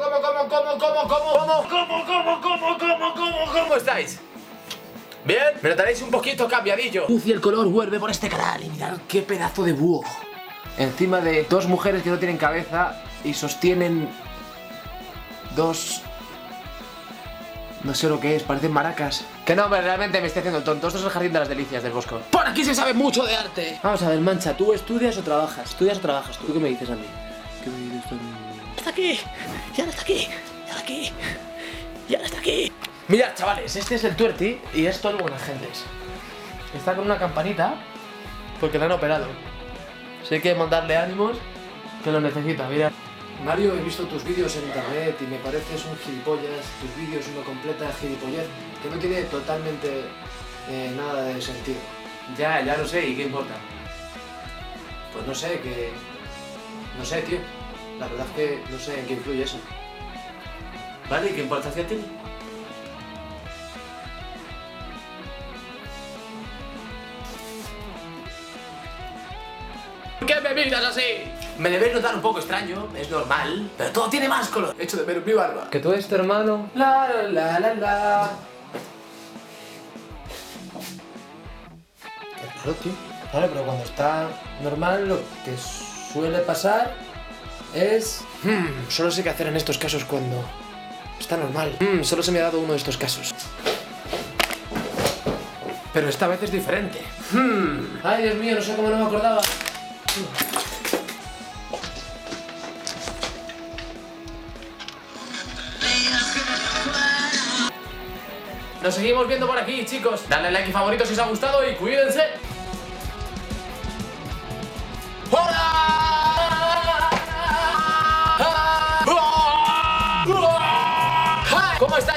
cómo, cómo, cómo, cómo, cómo, cómo, cómo, cómo, cómo, cómo, cómo, cómo estáis? ¿Bien? Me notaréis un poquito cambiadillo. Luz y el color vuelve por este canal y mirad qué pedazo de búho. Encima de dos mujeres que no tienen cabeza y sostienen dos... No sé lo que es, parecen maracas. Que no, hombre, realmente me estoy haciendo el tonto. Esto es el jardín de las delicias del bosco. Por aquí se sabe mucho de arte. Vamos a ver, Mancha, ¿tú estudias o trabajas? ¿Estudias o trabajas? ¿Tú qué me dices a mí? ¿Qué me dices a mí? Está aquí, ya no está aquí, ya está aquí, ya no está aquí. Mirad, chavales, este es el tuerti y esto es buenas gentes. Está con una campanita porque le han operado. Si hay que mandarle ánimos, que lo necesita, mira. Mario, he visto tus vídeos en internet y me pareces un gilipollas. Tus vídeos una completa gilipollez que no tiene totalmente eh, nada de sentido. Ya, ya lo sé, ¿y qué importa? Pues no sé, que... No sé, tío. La verdad es que no sé en qué influye eso. ¿Vale? ¿Y qué importancia tiene? ¿Por qué me miras así? Me debéis notar un poco extraño, es normal, pero todo tiene más color. Hecho de ver mi barba. Que tú eres tu hermano. La la la la la. Qué raro, tío. Vale, pero cuando está normal, lo que suele pasar es. Hmm, solo sé qué hacer en estos casos cuando está normal. Hmm, solo se me ha dado uno de estos casos. Pero esta vez es diferente. Hmm. Ay, Dios mío, no sé cómo no me acordaba. Nos seguimos viendo por aquí, chicos. Dale like y favorito si os ha gustado y cuídense. ¡Hola! was that?